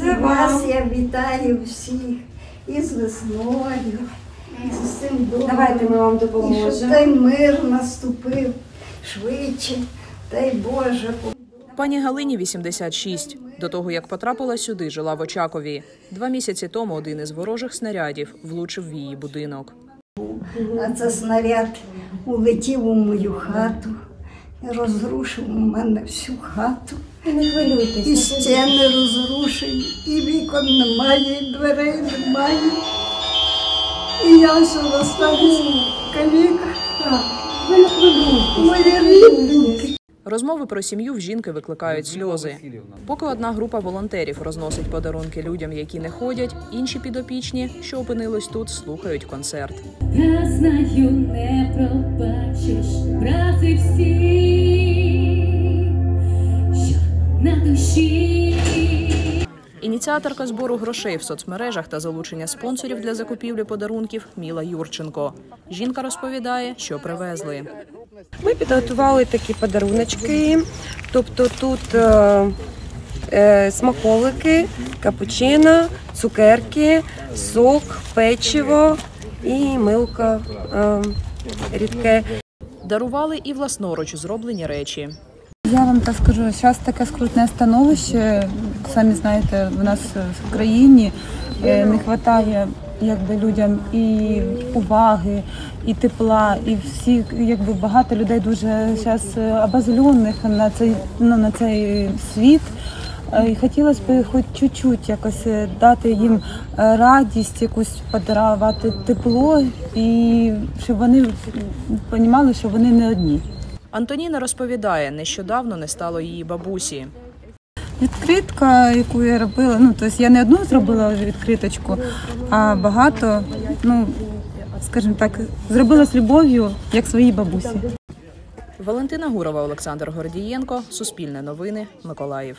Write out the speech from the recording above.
Це вас я вітаю всіх із весною, і з цим домом. Давайте ми вам І щоб допоможемо. той мир наступив швидше, дай Боже. Пані Галині 86. До того як потрапила сюди, жила в Очакові. Два місяці тому один із ворожих снарядів влучив в її будинок. А це снаряд улетів у мою хату, розрушив у мене всю хату. Не І хвилюйтесь. стіни розрушені, і вікон немає, і дверей немає. І я все залишилася каліка. Ви не хвилюйтесь. Мої рідненькі. Розмови про сім'ю в жінки викликають сльози. Поки одна група волонтерів розносить подарунки людям, які не ходять, інші підопічні, що опинились тут, слухають концерт. Я знаю, не пробачиш, брати всі, Ініціаторка збору грошей в соцмережах та залучення спонсорів для закупівлі подарунків Міла Юрченко. Жінка розповідає, що привезли. Ми підготували такі подаруночки. Тобто тут е, е, смаколики, капучино, цукерки, сок, печиво і милка е, рідке. Дарували і власноруч зроблені речі. Я вам так скажу, зараз таке скрутне становище. Самі знаєте, в нас в країні е, не вистачає якби людям і уваги, і тепла, і всі, якби багато людей дуже зараз обозлених на цей ну, на цей світ. Е, І хотілося б хоч чуть-чуть якось е, дати їм е, радість, якусь подарувати тепло, і щоб вони розуміли, що вони не одні. Антоніна розповідає, нещодавно не стало її бабусі. Відкритка, яку я робила, ну тобто я не одну зробила відкриточку, а багато, ну скажімо так, зробила з любов'ю, як своїй бабусі. Валентина Гурова, Олександр Гордієнко, Суспільне новини, Миколаїв.